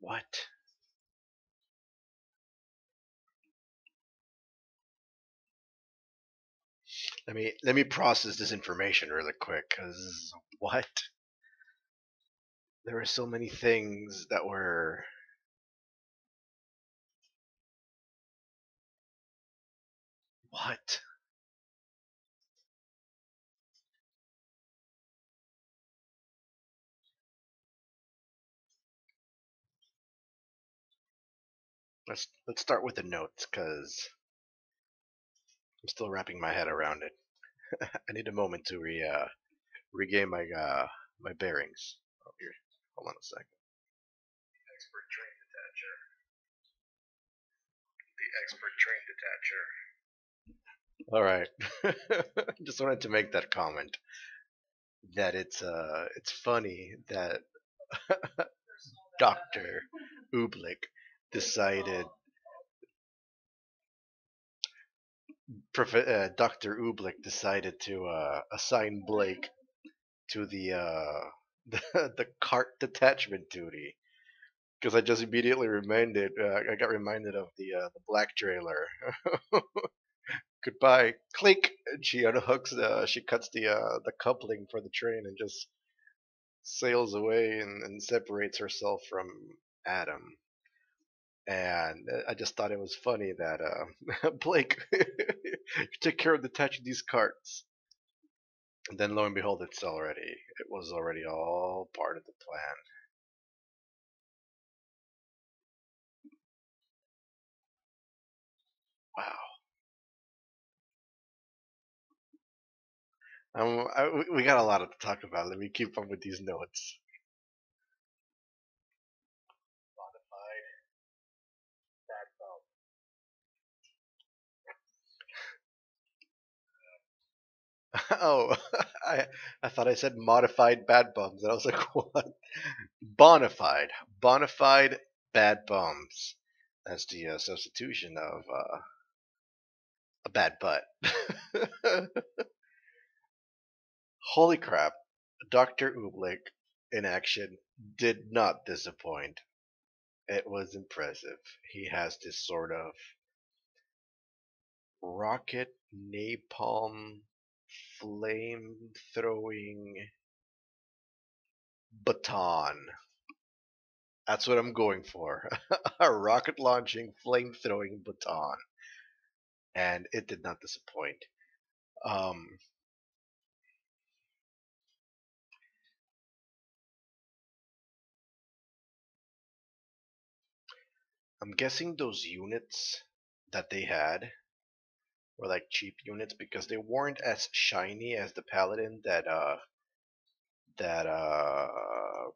What? Let me let me process this information really quick, cause what? There were so many things that were. What? Let's let's start with the notes, cause I'm still wrapping my head around it. I need a moment to re uh, regain my uh, my bearings. Oh, here, hold on a second. Expert train detacher. The expert train detacher. All right. Just wanted to make that comment. That it's uh it's funny that Doctor Oobleck decided Prof- uh, Dr. Oobleck decided to uh, assign Blake to the uh, the, the cart detachment duty because I just immediately reminded uh, I got reminded of the uh, the black trailer. Goodbye, click. And she unhooks the she cuts the uh, the coupling for the train and just sails away and, and separates herself from Adam and uh, I just thought it was funny that uh, Blake took care of detaching these carts. And then lo and behold, it's already it was already all part of the plan. Wow. Um, I, we got a lot to talk about. Let me keep up with these notes. oh, I I thought I said modified bad bums, and I was like, what? Bonified, bonified bad bums. That's the uh, substitution of uh, a bad butt. Holy crap! Doctor Oobleck in action did not disappoint. It was impressive. He has this sort of rocket napalm flame throwing baton. That's what I'm going for. a rocket launching flame throwing baton. And it did not disappoint. Um, I'm guessing those units that they had were like cheap units because they weren't as shiny as the paladin that uh that uh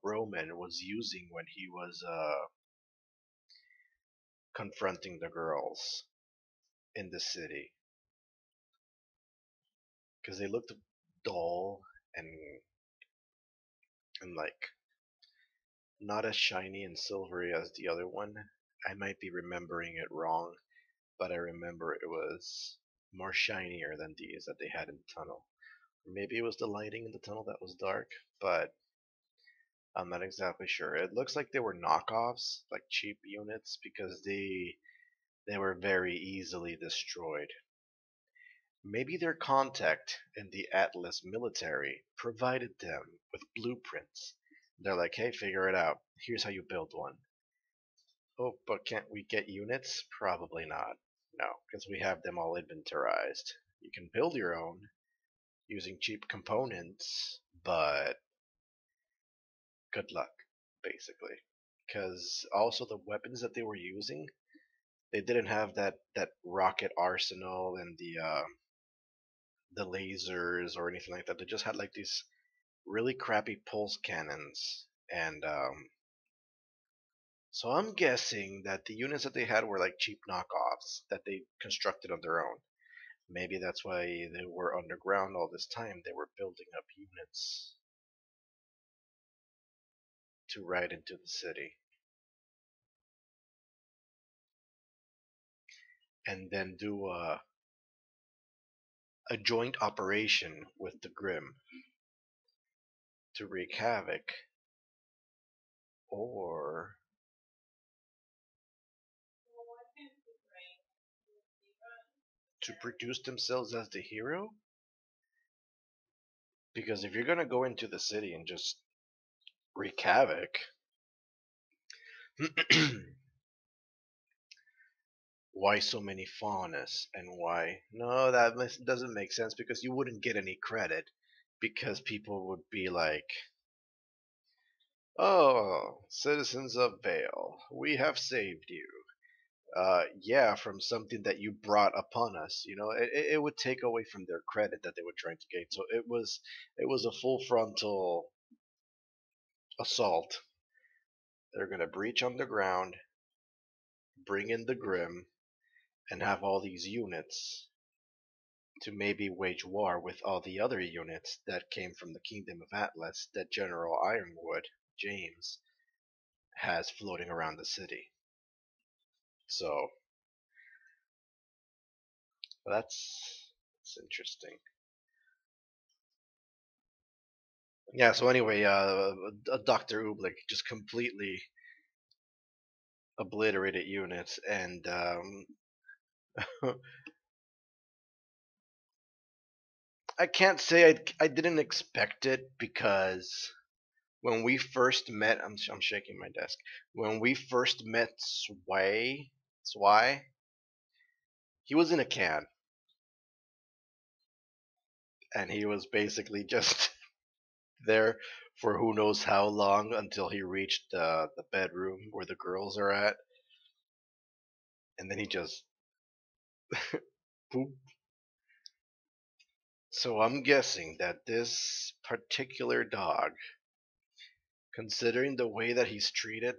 Roman was using when he was uh confronting the girls in the city because they looked dull and and like not as shiny and silvery as the other one. I might be remembering it wrong, but I remember it was more shinier than these that they had in the tunnel. Maybe it was the lighting in the tunnel that was dark, but I'm not exactly sure. It looks like they were knockoffs, like cheap units, because they they were very easily destroyed. Maybe their contact in the Atlas military provided them with blueprints. They're like, hey, figure it out. Here's how you build one. Oh, but can't we get units? Probably not. No, because we have them all inventorized. You can build your own using cheap components, but good luck, basically. Because also the weapons that they were using, they didn't have that that rocket arsenal and the uh, the lasers or anything like that. They just had like these really crappy pulse cannons, and um, so I'm guessing that the units that they had were like cheap knockoffs that they constructed on their own. Maybe that's why they were underground all this time. They were building up units to ride into the city. And then do a, a joint operation with the Grimm to wreak havoc. Or to produce themselves as the hero? Because if you're gonna go into the city and just wreak havoc, why so many faunus and why? No, that doesn't make sense because you wouldn't get any credit because people would be like, "Oh, citizens of Vale, we have saved you." Uh, yeah, from something that you brought upon us. You know, it, it would take away from their credit that they were trying to gain. So it was it was a full frontal assault. They're gonna breach underground, bring in the Grimm, and have all these units to maybe wage war with all the other units that came from the Kingdom of Atlas that General Ironwood, James, has floating around the city. So that's that's interesting. Yeah. So anyway, uh, Doctor Oobleck just completely obliterated units, and um, I can't say I I didn't expect it because when we first met, I'm I'm shaking my desk. When we first met Zwei, Zwei, he was in a can, and he was basically just there for who knows how long until he reached the the bedroom where the girls are at, and then he just poop. So I'm guessing that this particular dog considering the way that he's treated,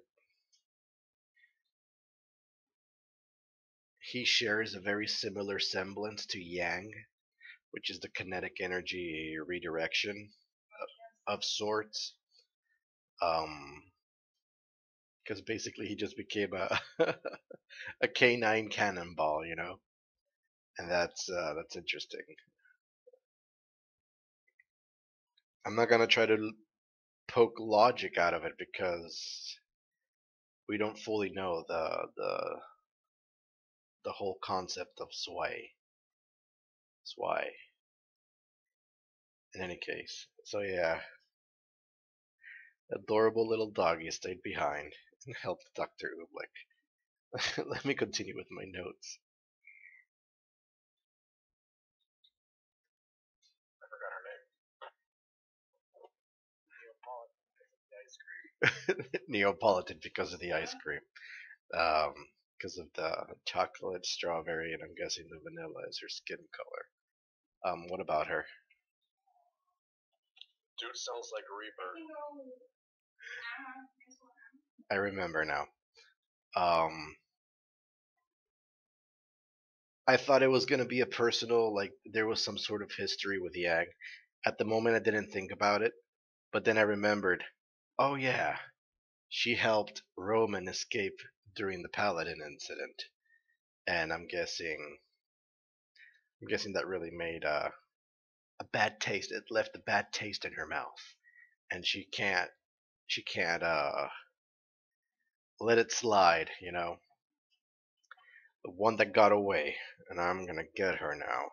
he shares a very similar semblance to Yang, which is the kinetic energy redirection of, sorts. Um, because basically he just became a a canine cannonball, you know, and that's uh, that's interesting. I'm not gonna try to poke logic out of it because we don't fully know the the the whole concept of Zwei. Zwei. In any case, so yeah, adorable little doggy stayed behind and helped Dr. Oobleck. Let me continue with my notes. I forgot her name. Neapolitan because of the ice cream. Um, because of the chocolate, strawberry, and I'm guessing the vanilla is her skin color. Um, what about her? Dude sounds like Reaper. I remember now. Um, I thought it was gonna be a personal, like there was some sort of history with Yang. At the moment, I didn't think about it, but then I remembered Oh yeah, she helped Roman escape during the Paladin incident, and I'm guessing, I'm guessing that really made uh, a bad taste. It left a bad taste in her mouth, and she can't, she can't uh, let it slide. You know, the one that got away, and I'm gonna get her now.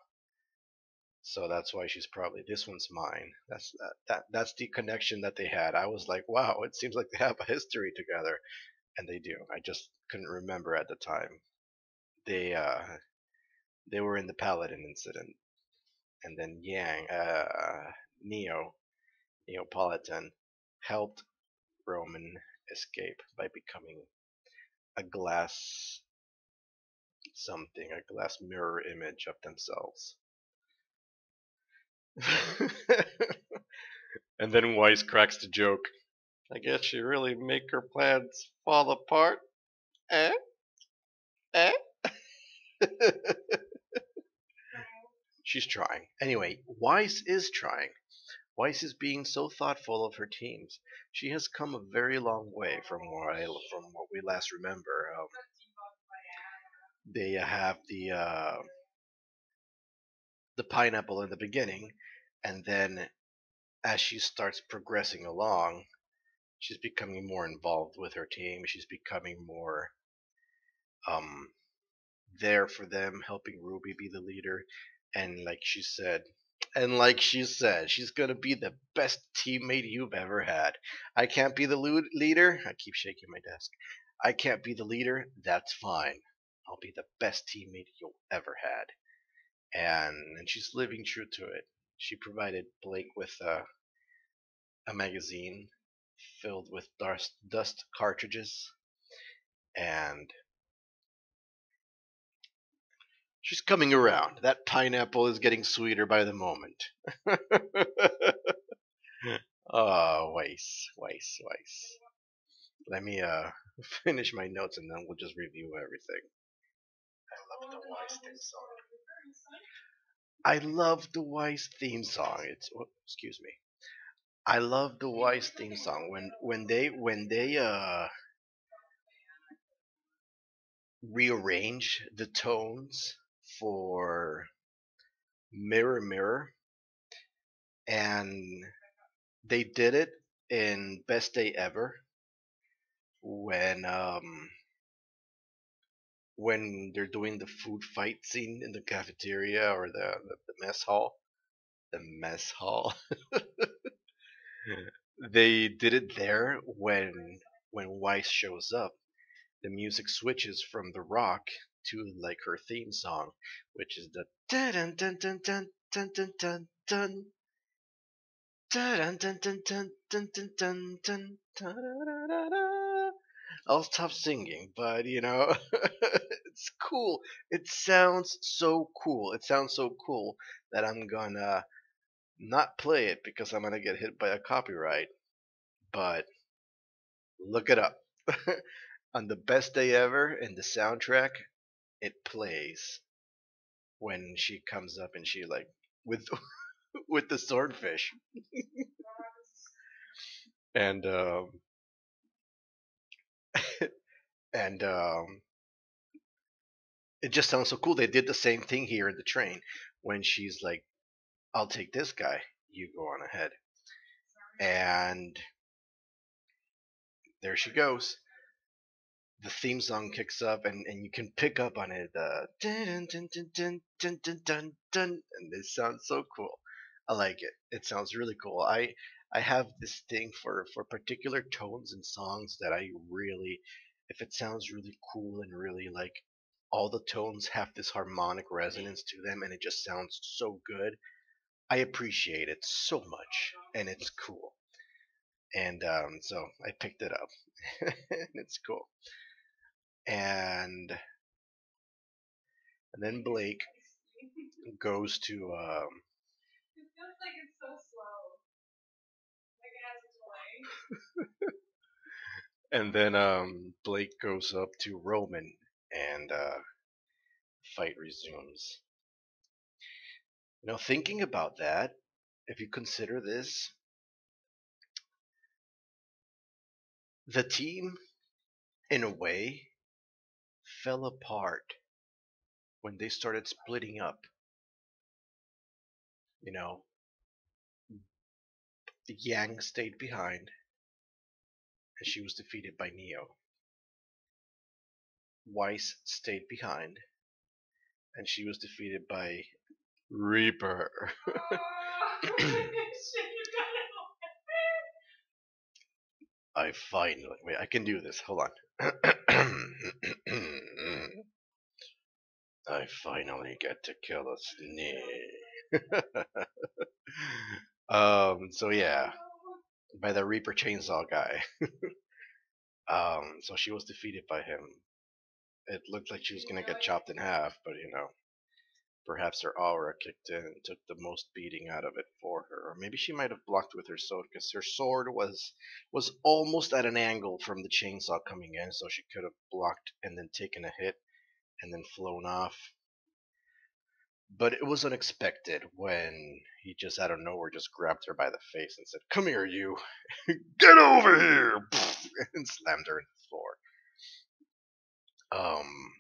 So that's why she's probably this one's mine. That's that, that that's the connection that they had. I was like, wow, it seems like they have a history together, and they do. I just couldn't remember at the time. They uh they were in the Paladin incident, and then Yang uh Neo Neapolitan helped Roman escape by becoming a glass something, a glass mirror image of themselves. and then Weiss cracks the joke. I guess she really make her plans fall apart. Eh? Eh? She's trying. Anyway, Weiss is trying. Weiss is being so thoughtful of her teams. She has come a very long way from what I, from what we last remember. Um, they have the uh, the pineapple in the beginning, and then as she starts progressing along, she's becoming more involved with her team. She's becoming more um, there for them, helping Ruby be the leader. And like she said, and like she said, she's gonna be the best teammate you've ever had. I can't be the leader. I keep shaking my desk. I can't be the leader. That's fine. I'll be the best teammate you'll ever had. And and she's living true to it. She provided Blake with a, a magazine filled with dust, dust cartridges and she's coming around. That pineapple is getting sweeter by the moment. oh, Weiss, Weiss, Weiss. Let me uh finish my notes and then we'll just review everything. I love the Weiss theme song. I love the Weiss theme song. It's oh, excuse me. I love the Weiss theme song. When when they when they uh rearrange the tones for Mirror Mirror and they did it in Best Day Ever when um when they're doing the food fight scene in the cafeteria or the the, the mess hall the mess hall they did it there when when Weiss shows up the music switches from the rock to like her theme song which is the dun dun dun dun dun dun dun dun dun dun dun dun dun dun dun dun I'll stop singing, but you know, it's cool. It sounds so cool. It sounds so cool that I'm gonna not play it because I'm gonna get hit by a copyright. But look it up. On the best day ever in the soundtrack, it plays when she comes up and she like with with the swordfish. and um and um, it just sounds so cool. They did the same thing here in the train when she's like, "I'll take this guy, you go on ahead," and there she goes. The theme song kicks up, and, and you can pick up on it. Uh, dun, dun, dun, dun, dun, dun, dun, dun, and it sounds so cool. I like it. It sounds really cool. I I have this thing for for particular tones and songs that I really if it sounds really cool and really like all the tones have this harmonic resonance to them and it just sounds so good i appreciate it so much and it's cool. And um, so i picked it up. And it's cool. And and then blake goes to um, it feels like it's so slow like it has a delay and then um, Blake goes up to Roman and uh, fight resumes. Know, thinking about that, if you consider this, the team, in a way, fell apart when they started splitting up. You know, Yang stayed behind, and she was defeated by Neo. Weiss stayed behind, and she was defeated by Reaper. I finally wait. I can do this. Hold on. I finally get to kill a snake. um. So yeah, by the Reaper Chainsaw guy. um, so she was defeated by him. It looked like she was gonna get chopped in half, but you know, perhaps her aura kicked in and took the most beating out of it for her. Or maybe she might have blocked with her sword because her sword was was almost at an angle from the chainsaw coming in, so she could have blocked and then taken a hit and then flown off but it was unexpected when he just out of nowhere just grabbed her by the face and said, "Come here, you! Get over here!" and slammed her into the floor. Um,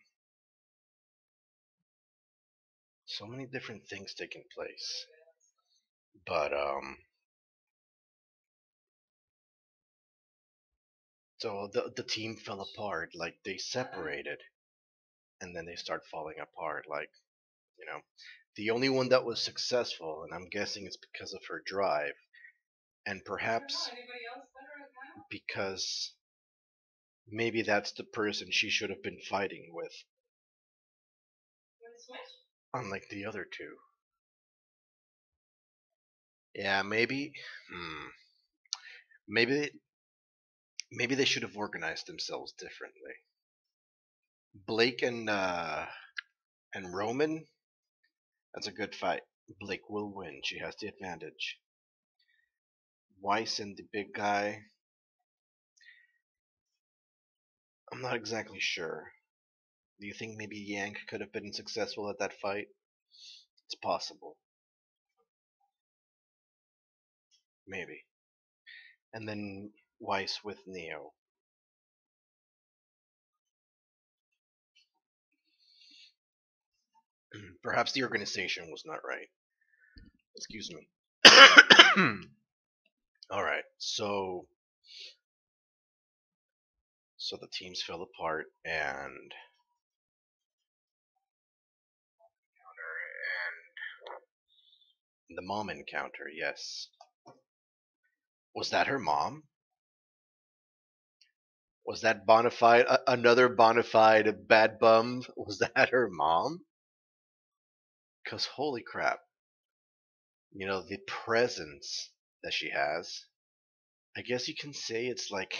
so many different things taking place, but um, so the the team fell apart, like they separated, and then they start falling apart. Like, you know, the only one that was successful, and I'm guessing it's because of her drive, and perhaps because maybe that's the person she should have been fighting with, unlike the other two. Yeah, maybe. Hmm. Maybe. Maybe they should have organized themselves differently. Blake and uh, and Roman. That's a good fight. Blake will win. She has the advantage. Weiss and the big guy. I'm not exactly sure. Do you think maybe Yang could have been successful at that fight? It's possible. Maybe. And then Weiss with Neo. Perhaps the organization was not right. Excuse me. Alright, so so the teams fell apart and the mom encounter, yes. Was that her mom? Was that bonafide uh, another bonafide bad bum? Was that her mom? Cause holy crap. You know, the presence that she has. I guess you can say it's like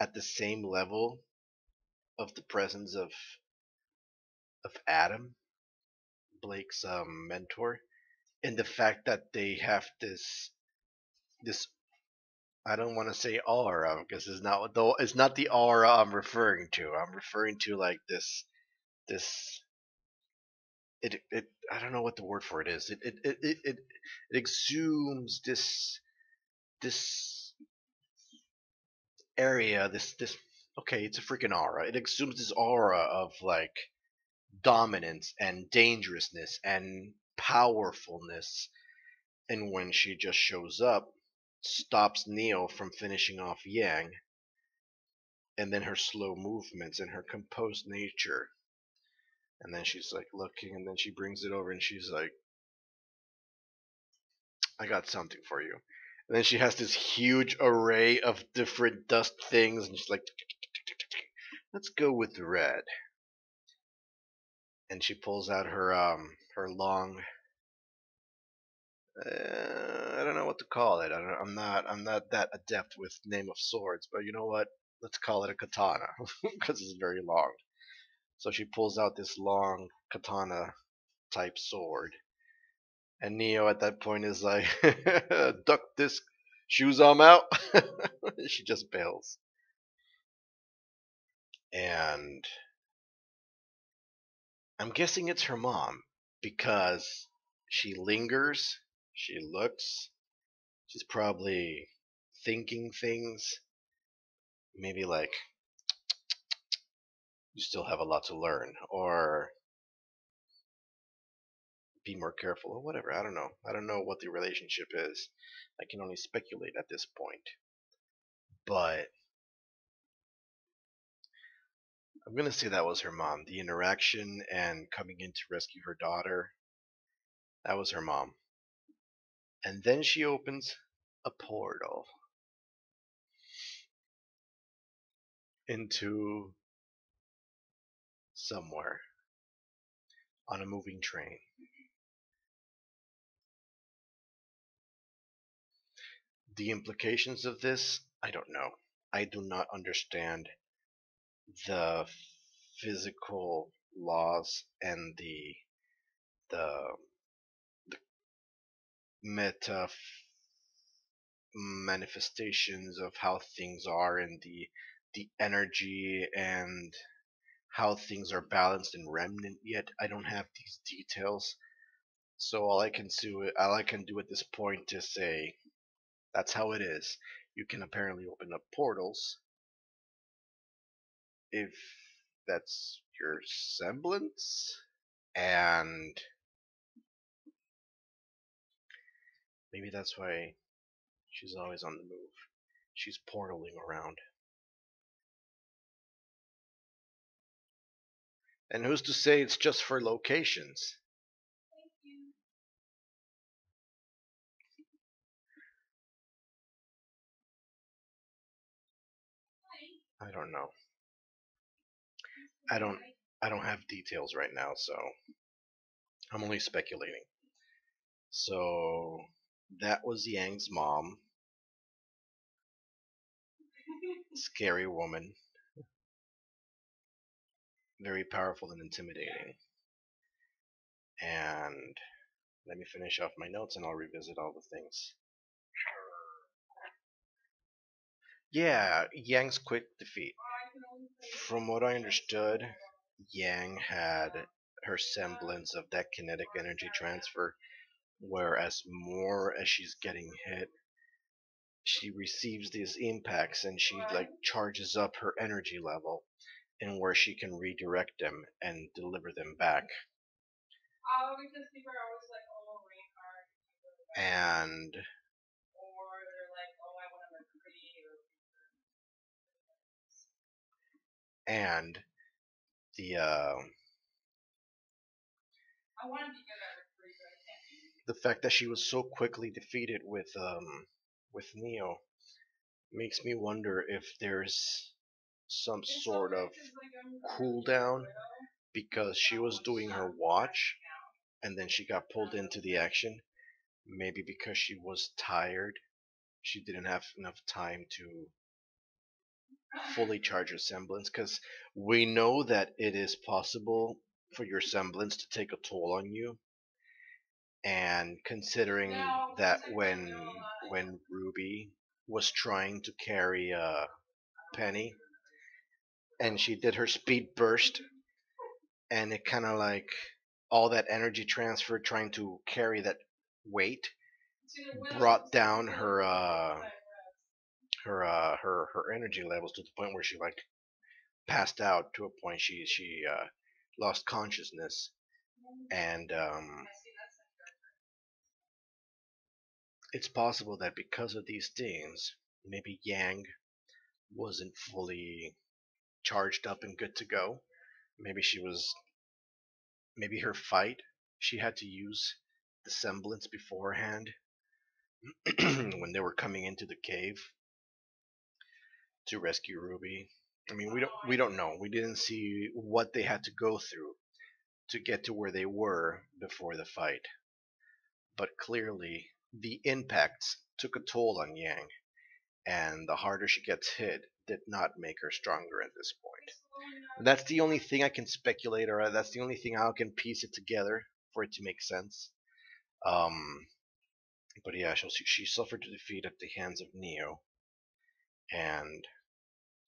at the same level of the presence of of Adam, Blake's um, mentor, in the fact that they have this this I don't want to say aura because it's not though it's not the aura I'm referring to. I'm referring to like this this it it I don't know what the word for it is. It it it it, it, it exudes this this area this this okay it's a freaking aura. It exudes this aura of like dominance and dangerousness and powerfulness. And when she just shows up, stops Neo from finishing off Yang, and then her slow movements and her composed nature. And then she's like looking, and then she brings it over, and she's like, I got something for you. And then she has this huge array of different dust things, and she's like, let's go with red. And she pulls out her um her long uh, I don't know what to call it. I am not I'm not that adept with name of swords, but you know what? Let's call it a katana because it's very long. So she pulls out this long katana type sword, and Neo at that point is like, "Duck this, shoes I'm out." she just bails, and I'm guessing it's her mom because she lingers she looks. She's probably thinking things. Maybe like, you still have a lot to learn, or be more careful, or whatever. I don't know. I don't know what the relationship is. I can only speculate at this point. But I'm gonna say that was her mom. The interaction and coming in to rescue her daughter. That was her mom. And then she opens a portal into somewhere on a moving train. The implications of this, I don't know. I do not understand the physical laws and the the meta manifestations of how things are and the the energy and how things are balanced in remnant yet. I don't have these details. So all i can do all i can do at this point is say that's how it is. You can apparently open up portals if that's your semblance and Maybe that's why she's always on the move. She's portaling around. And who's to say it's just for locations? I don't know. I don't I don't have details right now, so I'm only speculating. So that was Yang's mom. Scary woman. Very powerful and intimidating. And let me finish off my notes and I'll revisit all the things. Yeah, Yang's quick defeat. From what I understood, Yang had her semblance of that kinetic energy transfer, whereas more as she's getting hit, she receives these impacts and she like charges up her energy level and where she can redirect them and deliver them back. And and the uh, the fact that she was so quickly defeated with um, with Neo makes me wonder if there's some sort of cooldown because she was doing her watch and then she got pulled into the action. Maybe because she was tired, she didn't have enough time to fully charge your semblance because we know that it is possible for your semblance to take a toll on you. And considering that when when Ruby was trying to carry uh, Penny and she did her speed burst and it kind of like all that energy transfer trying to carry that weight brought down her uh, her uh, her her energy levels to the point where she like passed out to a point she she uh, lost consciousness and um, it's possible that because of these things maybe Yang wasn't fully charged up and good to go. Maybe she was maybe her fight she had to use the semblance beforehand when they were coming into the cave to rescue Ruby. I mean, we don't we don't know. We didn't see what they had to go through to get to where they were before the fight. But clearly, the impacts took a toll on Yang, and the harder she gets hit did not make her stronger at this point. That's the only thing I can speculate, or that's the only thing I can piece it together for it to make sense. Um, but yeah, she, she suffered defeat at the hands of Neo, and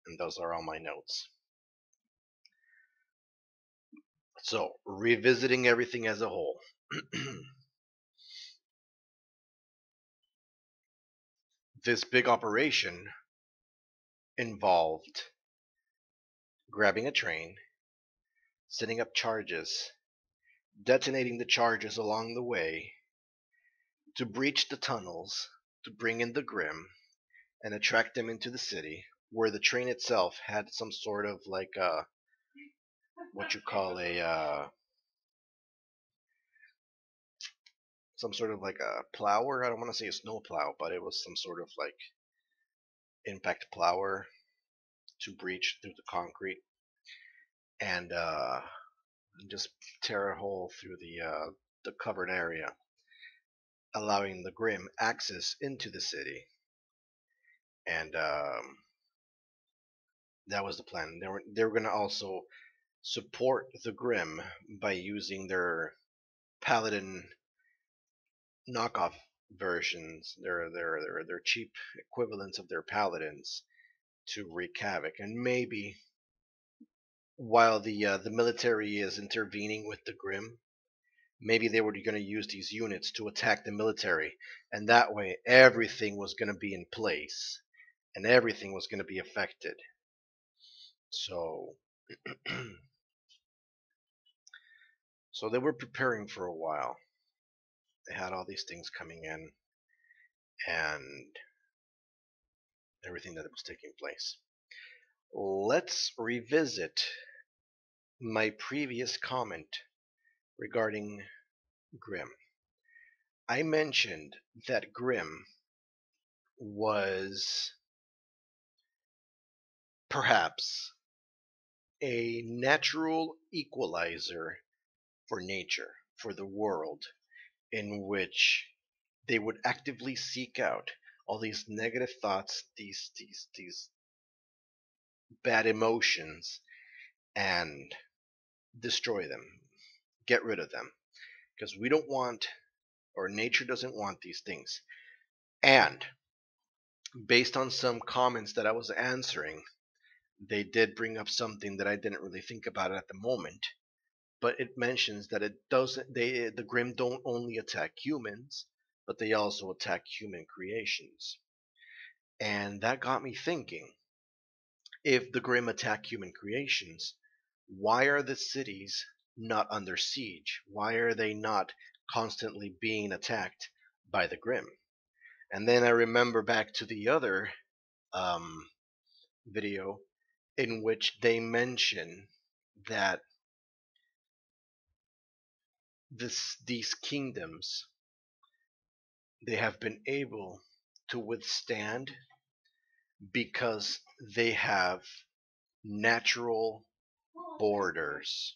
and those are all my notes. So, revisiting everything as a whole. this big operation involved grabbing a train, setting up charges, detonating the charges along the way, to breach the tunnels, to bring in the Grimm, and attract them into the city, where the train itself had some sort of like a what you call a uh some sort of like a plower. I don't want to say a snow plow, but it was some sort of like impact plower to breach through the concrete and uh, just tear a hole through the uh, the covered area, allowing the Grimm access into the city and um, that was the plan. They were they were going to also support the Grimm by using their Paladin knockoff versions, their their their their cheap equivalents of their Paladins, to wreak havoc. And maybe while the uh, the military is intervening with the Grimm, maybe they were going to use these units to attack the military, and that way everything was going to be in place and everything was going to be affected. So, so they were preparing for a while. They had all these things coming in, and everything that was taking place. Let's revisit my previous comment regarding Grimm. I mentioned that Grimm was perhaps a natural equalizer for nature, for the world, in which they would actively seek out all these negative thoughts, these these these bad emotions, and destroy them, get rid of them, because we don't want, or nature doesn't want these things. And based on some comments that I was answering, they did bring up something that I didn't really think about at the moment. But it mentions that it doesn't. They the Grimm don't only attack humans, but they also attack human creations. And that got me thinking. If the Grimm attack human creations, why are the cities not under siege? Why are they not constantly being attacked by the Grimm? And then I remember back to the other um, video in which they mention that this these kingdoms they have been able to withstand because they have natural borders.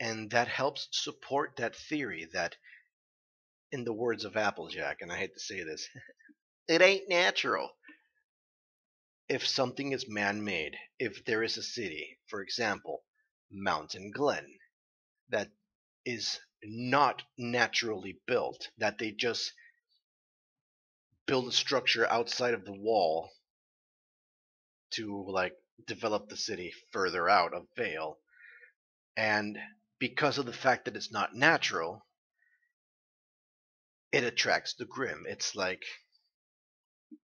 And that helps support that theory that in the words of Applejack and I hate to say this it ain't natural if something is man-made, if there is a city, for example, Mountain Glenn, that is not naturally built, that they just build a structure outside of the wall to like develop the city further out of Vale. And because of the fact that it's not natural, it attracts the Grimm. It's like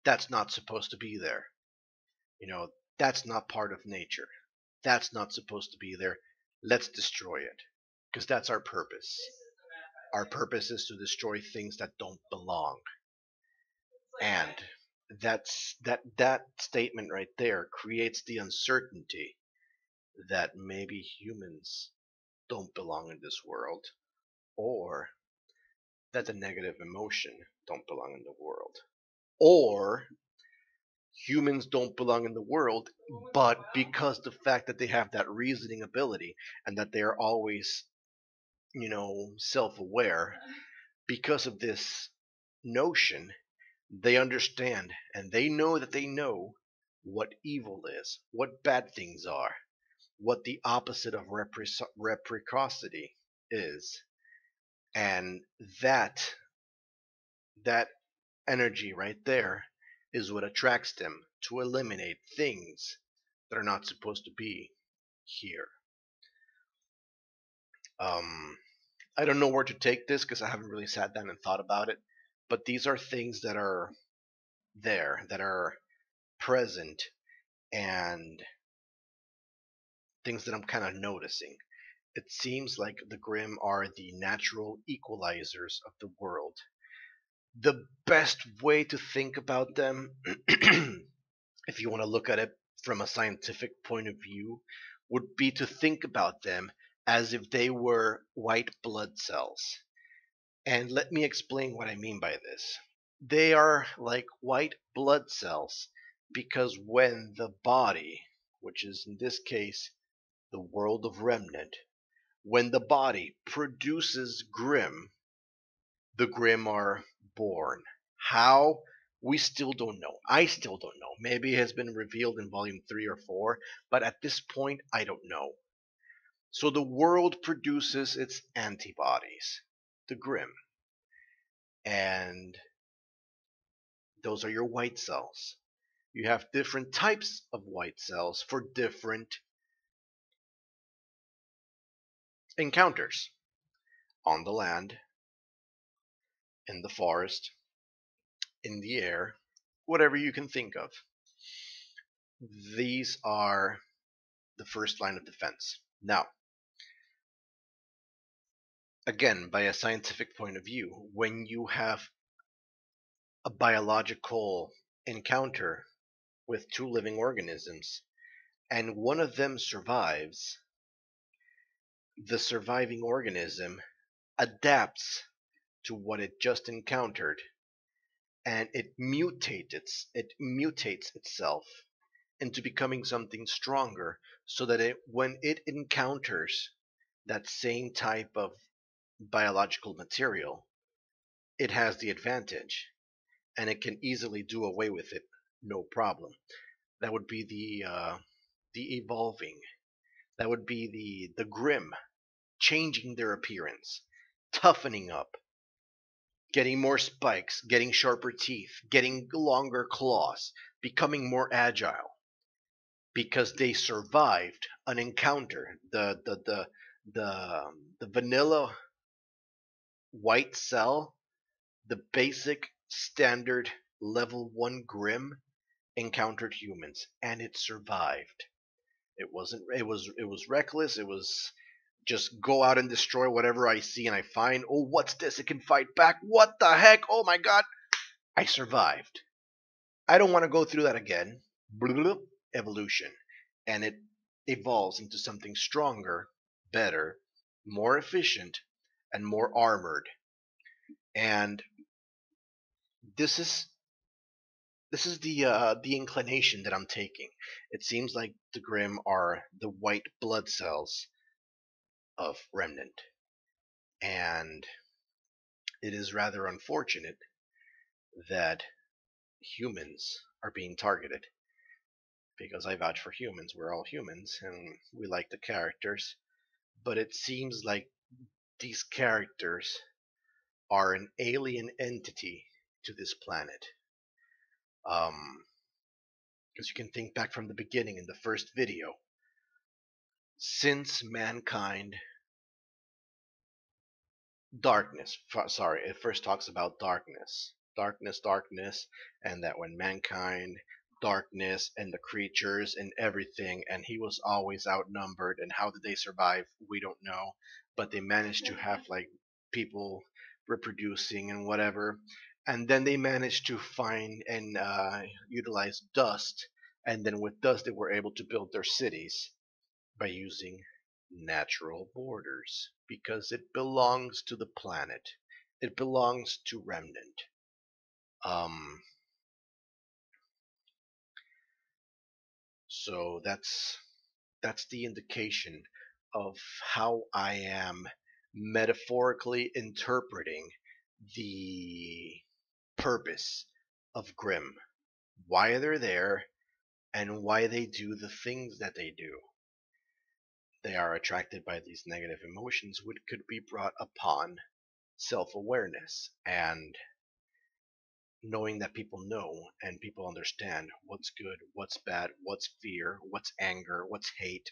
that's not supposed to be there. You know, that's not part of nature. That's not supposed to be there. Let's destroy it. Because that's our purpose. Our purpose is to destroy things that don't belong. And that's that that statement right there creates the uncertainty that maybe humans don't belong in this world or that the negative emotion don't belong in the world or humans don't belong in the world, but because the fact that they have that reasoning ability and that they are always, you know, self aware, because of this notion, they understand and they know that they know what evil is, what bad things are, what the opposite of reciprocity is. And that that energy right there is what attracts them to eliminate things that are not supposed to be here. Um, I don't know where to take this because I haven't really sat down and thought about it, but these are things that are there, that are present, and things that I'm kind of noticing. It seems like the Grimm are the natural equalizers of the world the best way to think about them, if you want to look at it from a scientific point of view, would be to think about them as if they were white blood cells. And let me explain what I mean by this. They are like white blood cells because when the body, which is in this case the world of remnant, when the body produces Grimm, the Grimm are born. How? We still don't know. I still don't know. Maybe it has been revealed in volume 3 or 4, but at this point, I don't know. So the world produces its antibodies, the Grimm. And those are your white cells. You have different types of white cells for different encounters on the land in the forest, in the air, whatever you can think of. These are the first line of defense. Now, again, by a scientific point of view, when you have a biological encounter with two living organisms and one of them survives, the surviving organism adapts to what it just encountered and it mutates it mutates itself into becoming something stronger so that it when it encounters that same type of biological material it has the advantage and it can easily do away with it no problem. That would be the uh, the evolving that would be the the Grimm changing their appearance toughening up getting more spikes getting sharper teeth getting longer claws becoming more agile because they survived an encounter. The the the the, um, the vanilla white cell the basic standard level 1 Grimm encountered humans and it survived. It wasn't it was it was reckless it was just go out and destroy whatever i see and i find. Oh what's this? It can fight back. What the heck? Oh my god. I survived. I don't want to go through that again. Evolution. And it evolves into something stronger better more efficient and more armored. And this is this is the uh, the inclination that I'm taking. It seems like the Grimm are the white blood cells of Remnant, and it is rather unfortunate that humans are being targeted. Because I vouch for humans, we're all humans, and we like the characters, but it seems like these characters are an alien entity to this planet. Um, because you can think back from the beginning in the first video. Since mankind, darkness, sorry, it first talks about darkness, darkness, darkness, and that when mankind, darkness, and the creatures and everything, and he was always outnumbered, and how did they survive? We don't know, but they managed to have like people reproducing and whatever and then they managed to find and uh, utilize dust and then with dust they were able to build their cities by using natural borders because it belongs to the planet. It belongs to remnant. Um, so that's that's the indication of how I am metaphorically interpreting the purpose of Grimm, why they're there, and why they do the things that they do. They are attracted by these negative emotions, which could be brought upon self awareness and knowing that people know and people understand what's good, what's bad, what's fear, what's anger, what's hate,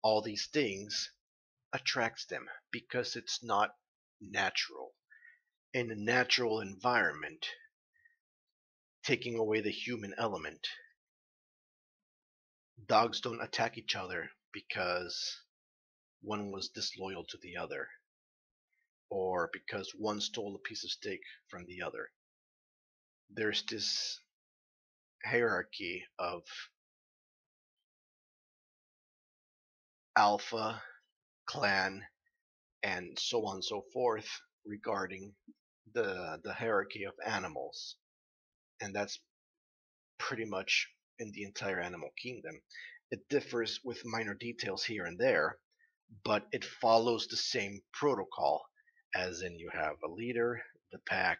all these things attracts them because it's not natural in a natural environment, taking away the human element. Dogs don't attack each other because one was disloyal to the other, or because one stole a piece of steak from the other. There's this hierarchy of alpha, clan, and so on and so forth regarding the the hierarchy of animals, and that's pretty much in the entire animal kingdom. It differs with minor details here and there, but it follows the same protocol, as in you have a leader, the pack,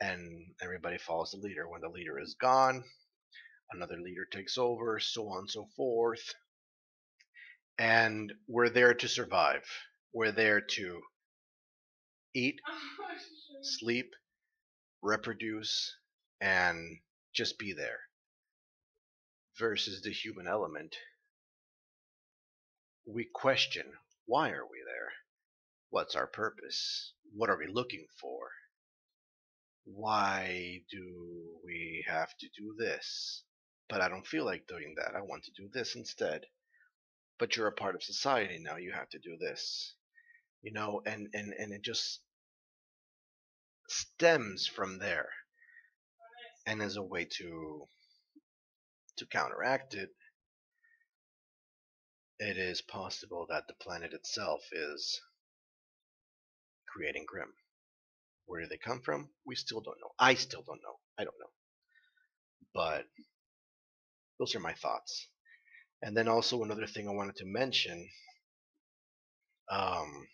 and everybody follows the leader. When the leader is gone, another leader takes over, so on and so forth. And we're there to survive. We're there to eat, sleep, reproduce, and just be there. Versus the human element, we question why are we there? What's our purpose? What are we looking for? Why do we have to do this? But I don't feel like doing that. I want to do this instead. But you're a part of society now. You have to do this. You know, and, and, and it just stems from there. And as a way to to counteract it, it is possible that the planet itself is creating Grimm. Where do they come from? We still don't know. I still don't know. I don't know. But those are my thoughts. And then also another thing I wanted to mention um,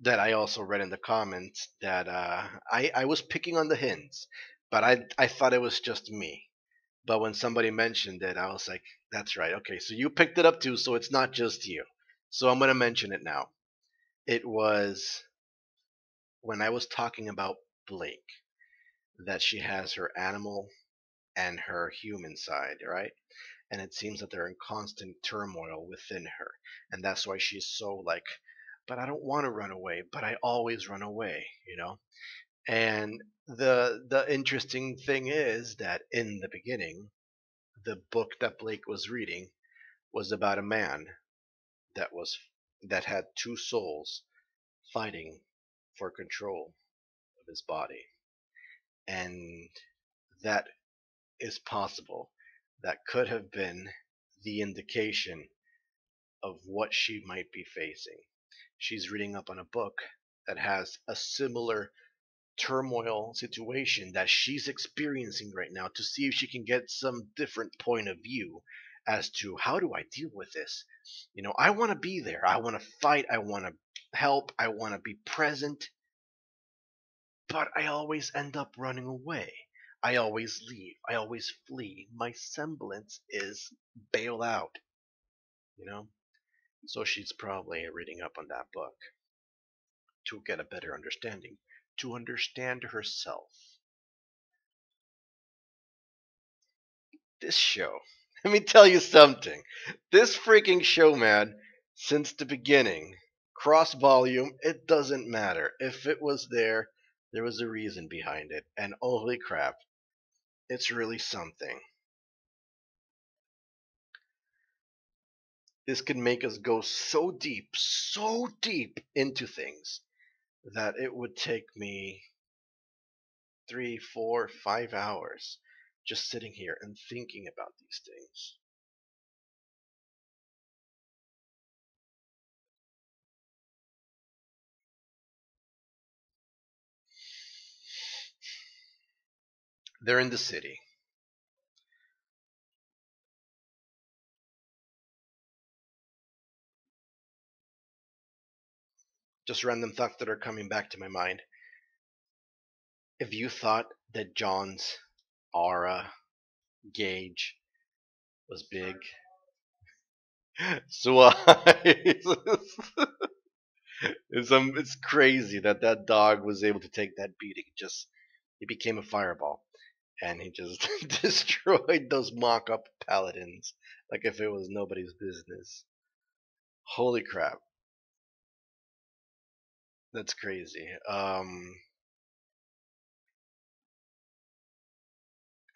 that I also read in the comments that uh, I, I was picking on the hints, but I, I thought it was just me. But when somebody mentioned it, I was like, that's right. Okay, so you picked it up too, so it's not just you. So I'm going to mention it now. It was when I was talking about Blake that she has her animal and her human side, right? And it seems that they're in constant turmoil within her. And that's why she's so like, but I don't want to run away, but I always run away, you know? And the the interesting thing is that in the beginning, the book that Blake was reading was about a man that was that had two souls fighting for control of his body. And that is possible. That could have been the indication of what she might be facing. She's reading up on a book that has a similar turmoil situation that she's experiencing right now to see if she can get some different point of view as to how do I deal with this. You know, I want to be there. I want to fight. I want to help. I want to be present. But I always end up running away. I always leave. I always flee. My semblance is bail out. You know? So she's probably reading up on that book to get a better understanding to understand herself. This show, let me tell you something. This freaking show, man, since the beginning, cross volume, it doesn't matter. If it was there, there was a reason behind it. And holy crap, it's really something. This can make us go so deep, so deep into things that it would take me three, four, five hours just sitting here and thinking about these things. They're in the city. Just random thoughts that are coming back to my mind. If you thought that Jaune's aura gauge was big, so it's um, it's crazy that that dog was able to take that beating. Just he became a fireball, and he just destroyed those mock-up paladins like if it was nobody's business. Holy crap! That's crazy. Um,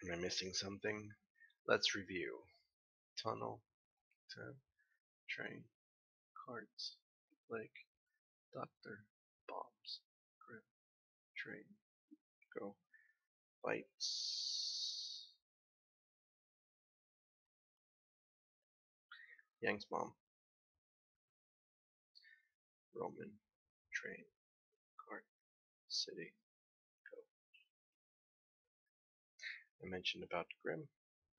am I missing something? Let's review. Tunnel, train, carts, lake, doctor, bombs, grip, train, go, fights. Yang's mom. Roman, train, cart, city, go. I mentioned about Grimm.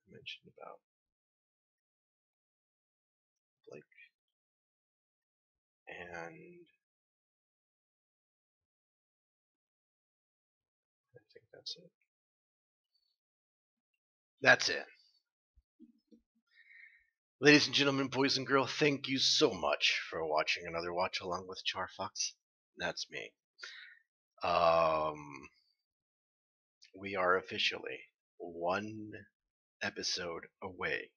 I mentioned about Blake. And I think that's it. That's it. Ladies and gentlemen, boys and girls, thank you so much for watching another watch along with Charfox. That's me. Um, we are officially one episode away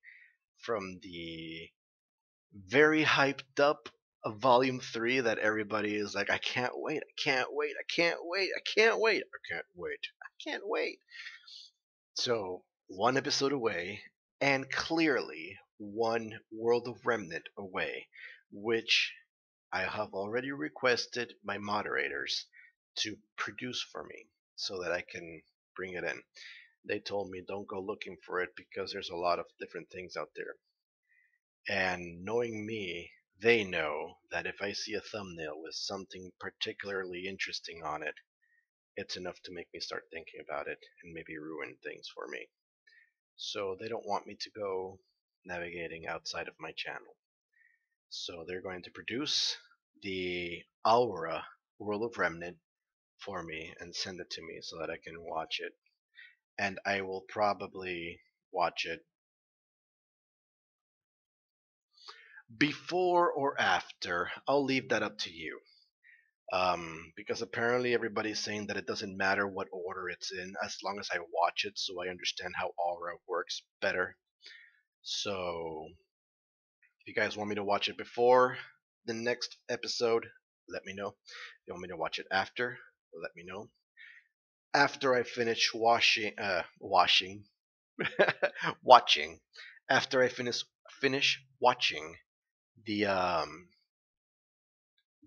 from the very hyped up volume three that everybody is like, I can't wait, I can't wait, I can't wait, I can't wait, I can't wait, I can't wait. So, one episode away, and clearly one World of Remnant away, which I have already requested my moderators to produce for me so that I can bring it in. They told me don't go looking for it because there's a lot of different things out there. And knowing me, they know that if I see a thumbnail with something particularly interesting on it, it's enough to make me start thinking about it and maybe ruin things for me. So they don't want me to go navigating outside of my channel. So they're going to produce the Aura World of Remnant for me and send it to me so that I can watch it. And I will probably watch it before or after. I'll leave that up to you. Um, because apparently everybody's saying that it doesn't matter what order it's in as long as I watch it so I understand how Aura works better. So, if you guys want me to watch it before the next episode, let me know. If you want me to watch it after, let me know. After I finish washing, uh, washing, watching, after I finish finish watching the um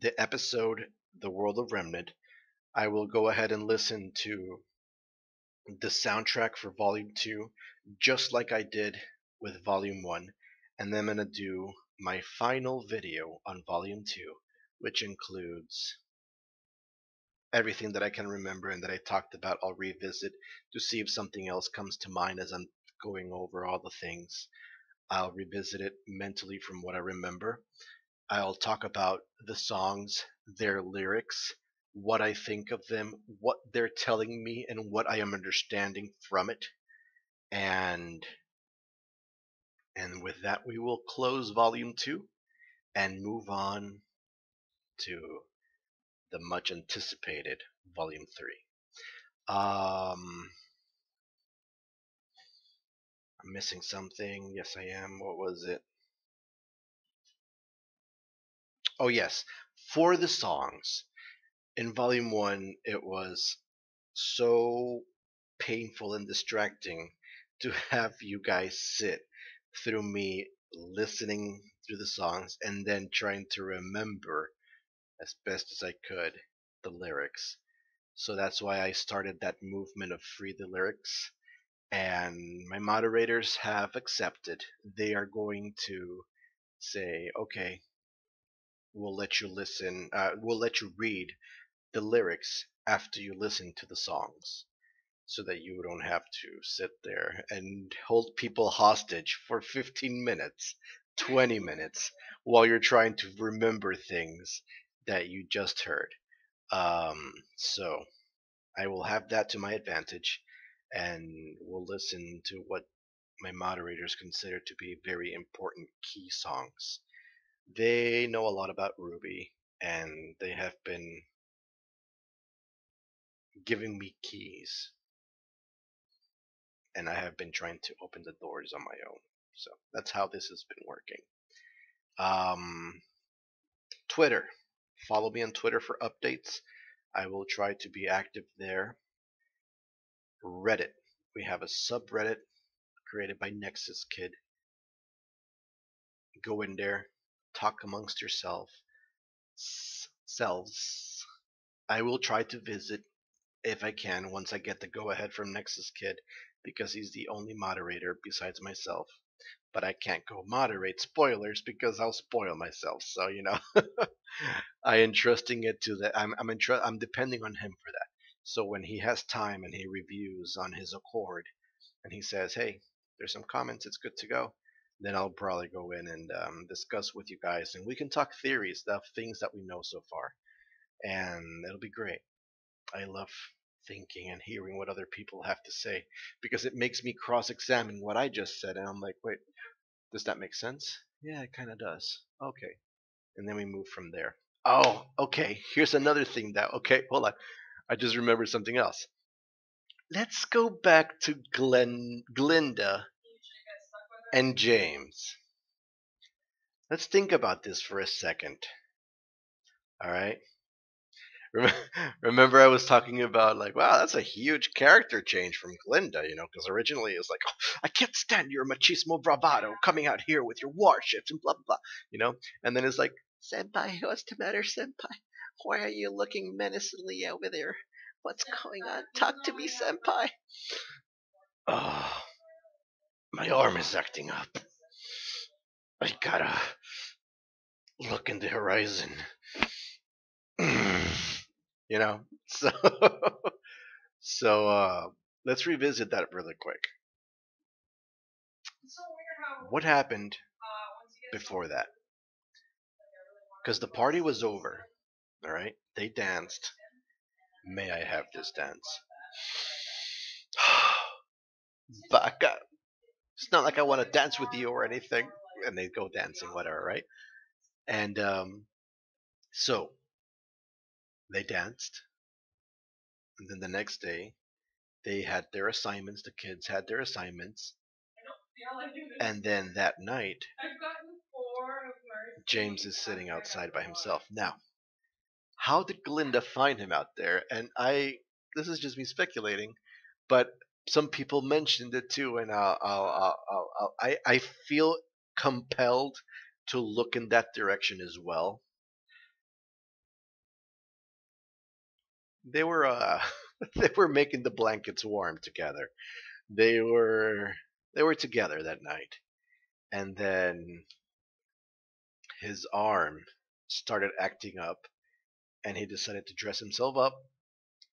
the episode The World of Remnant, I will go ahead and listen to the soundtrack for Volume 2 just like I did with Volume 1 and then I'm going to do my final video on Volume 2 which includes everything that I can remember and that I talked about I'll revisit to see if something else comes to mind as I'm going over all the things. I'll revisit it mentally from what I remember. I'll talk about the songs, their lyrics, what I think of them, what they're telling me, and what I am understanding from it. And and with that we will close volume 2 and move on to the much anticipated volume 3. Um I'm missing something. Yes, I am. What was it? Oh, yes. For the songs, in volume one, it was so painful and distracting to have you guys sit through me listening through the songs and then trying to remember as best as I could the lyrics. So that's why I started that movement of free the lyrics and my moderators have accepted. They are going to say, okay, we'll let you listen, uh, we'll let you read the lyrics after you listen to the songs so that you don't have to sit there and hold people hostage for 15 minutes, 20 minutes while you're trying to remember things that you just heard. Um, so I will have that to my advantage and will listen to what my moderators consider to be very important key songs. They know a lot about Ruby and they have been giving me keys. And I have been trying to open the doors on my own. So that's how this has been working. Um, Twitter. Follow me on Twitter for updates. I will try to be active there. Reddit. We have a subreddit created by Nexus Kid. Go in there, talk amongst yourself selves. I will try to visit if I can once I get the go ahead from Nexus Kid because he's the only moderator besides myself. But I can't go moderate spoilers because I'll spoil myself. So you know, I entrusting it to that. I'm I'm I'm depending on him for that. So when he has time and he reviews on his accord, and he says, "Hey, there's some comments. It's good to go," then I'll probably go in and um, discuss with you guys, and we can talk theories, the things that we know so far, and it'll be great. I love thinking and hearing what other people have to say because it makes me cross-examine what I just said, and I'm like, wait, does that make sense? Yeah, it kind of does. Okay, and then we move from there. Oh, okay. Here's another thing that. Okay, hold on. I just remembered something else. Let's go back to Glen, Glynda and James. Let's think about this for a second. All right. Remember, I was talking about like, wow, that's a huge character change from Glynda, you know, because originally it was like, oh, I can't stand your machismo bravado coming out here with your warships and blah blah, blah you know, and then it's like, Senpai, what's the matter, Senpai? Why are you looking menacingly over there? What's going on? Talk to me, Senpai. Oh, my arm is acting up. I gotta look in the horizon. you know? So so uh let's revisit that really quick. What happened before that? Because the party was over. Alright? They danced. May I have this dance? Baka. It's not like I want to dance with you or anything. And they go dancing, whatever, right? And um, so they danced. And then the next day, they had their assignments. The kids had their assignments. And then that night, James is sitting outside by himself. Now, how did Glynda find him out there? And I, this is just me speculating, but some people mentioned it too, and I'll, I'll, I'll, I, I feel compelled to look in that direction as well. They were, uh, they were making the blankets warm together. They were, they were together that night, and then his arm started acting up, and he decided to dress himself up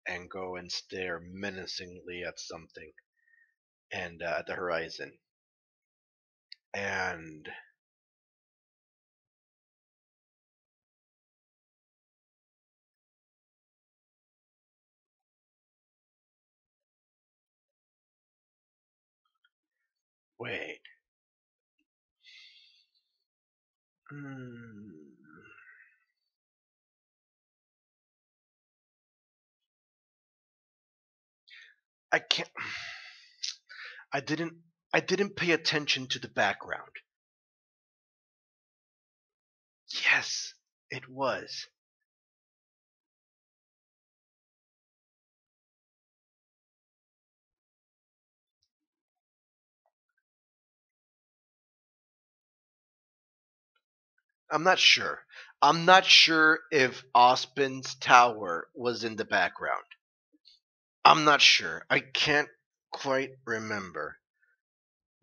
and go and stare menacingly at something and uh, at the horizon. And wait. Hmm. I can't. I didn't. I didn't pay attention to the background. Yes, it was. I'm not sure. I'm not sure if Ozpin's tower was in the background. I'm not sure. I can't quite remember.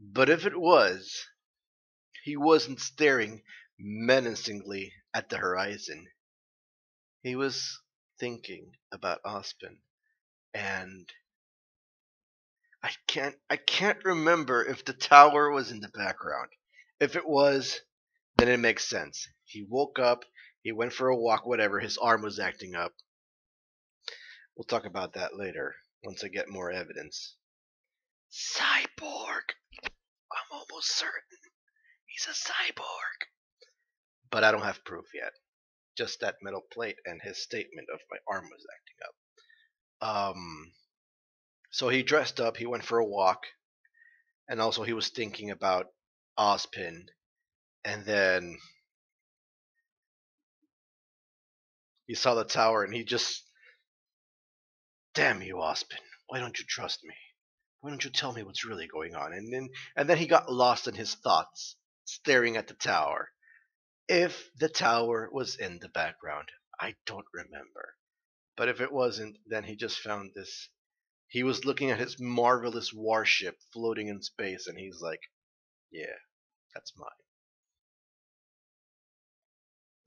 But if it was, he wasn't staring menacingly at the horizon. He was thinking about Ozpin. And I can't I can't remember if the tower was in the background. If it was, then it makes sense. He woke up, he went for a walk, whatever, his arm was acting up. We'll talk about that later once I get more evidence. Cyborg! I'm almost certain he's a cyborg. But I don't have proof yet. Just that metal plate and his statement of my arm was acting up. Um, so he dressed up, he went for a walk, and also he was thinking about Ozpin, and then he saw the tower and he just damn you Ozpin why don't you trust me? Why don't you tell me what's really going on? And then and then he got lost in his thoughts staring at the tower. If the tower was in the background i don't remember. But if it wasn't then he just found this he was looking at his marvelous warship floating in space and he's like yeah that's mine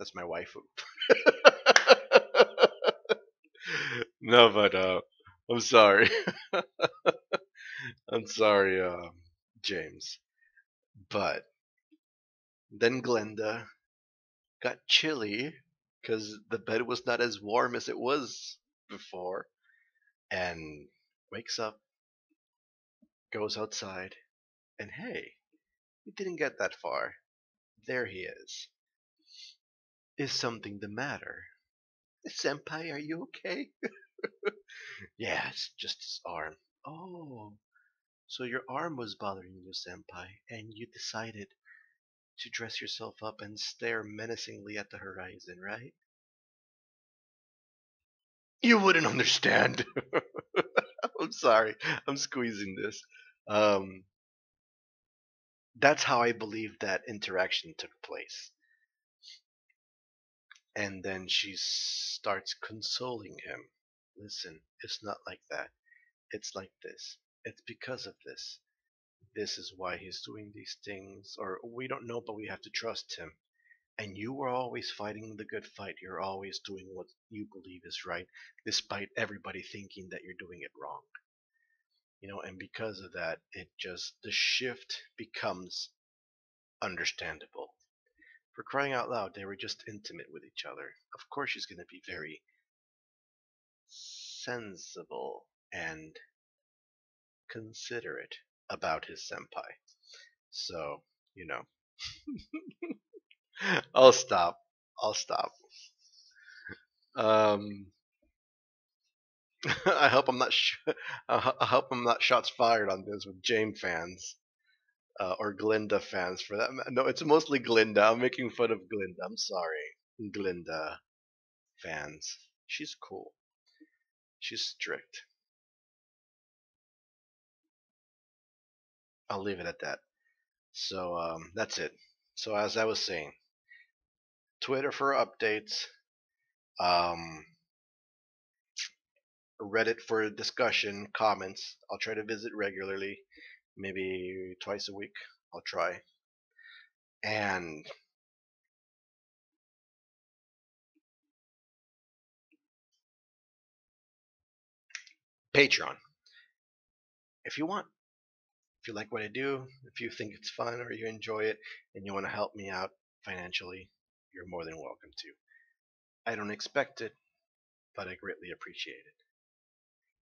that's my waifu no, but uh, I'm sorry. I'm sorry, uh, James. But then Glynda got chilly because the bed was not as warm as it was before, and wakes up, goes outside, and hey, he didn't get that far. There he is. Is something the matter? Senpai, are you okay? yeah, it's just his arm. Oh, so your arm was bothering you, Senpai, and you decided to dress yourself up and stare menacingly at the horizon, right? You wouldn't understand. I'm sorry. I'm squeezing this. Um, that's how I believe that interaction took place. And then she starts consoling him. Listen, it's not like that. It's like this. It's because of this. this is why he's doing these things, or we don't know, but we have to trust him. And you are always fighting the good fight. You're always doing what you believe is right, despite everybody thinking that you're doing it wrong. You know, and because of that, it just, the shift becomes understandable. For crying out loud, they were just intimate with each other. Of course, she's going to be very sensible and considerate about his senpai. So, you know. I'll stop. I'll stop. Um, I hope I'm not. Sh- I hope I'm not shots fired on this with Jame fans uh, or Glynda fans for that. No, it's mostly Glynda. I'm making fun of Glynda. I'm sorry, Glynda fans. She's cool. She's strict. I'll leave it at that. So um, that's it. So as I was saying, Twitter for updates, um, Reddit for discussion, comments. I'll try to visit regularly, maybe twice a week. I'll try. And Patreon. If you want, if you like what I do, if you think it's fun or you enjoy it and you want to help me out financially, you're more than welcome to. I don't expect it, but I greatly appreciate it.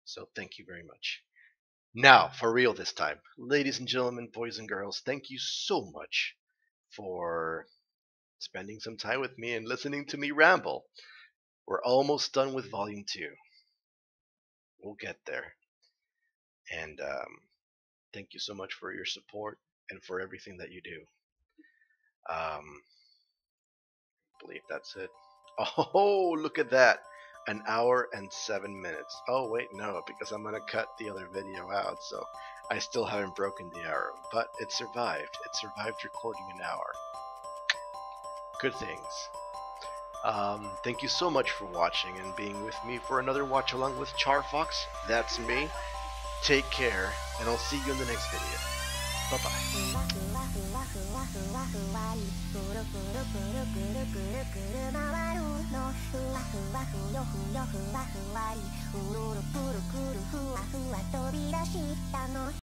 So thank you very much. Now, for real this time. Ladies and gentlemen, boys and girls, thank you so much for spending some time with me and listening to me ramble. We're almost done with Volume 2. We'll get there. And um, thank you so much for your support and for everything that you do. Um, I believe that's it. Oh, look at that. An hour and seven minutes. Oh, wait, no, because I'm going to cut the other video out, so I still haven't broken the hour. But it survived. It survived recording an hour. Good things. Um, thank you so much for watching and being with me for another watch along with Charfox. That's me. Take care, and I'll see you in the next video. わふわふわりくるくるくるくるくるくる回るのふわふわふよふよふわふわりうるるくるくるふわふわ飛び出したの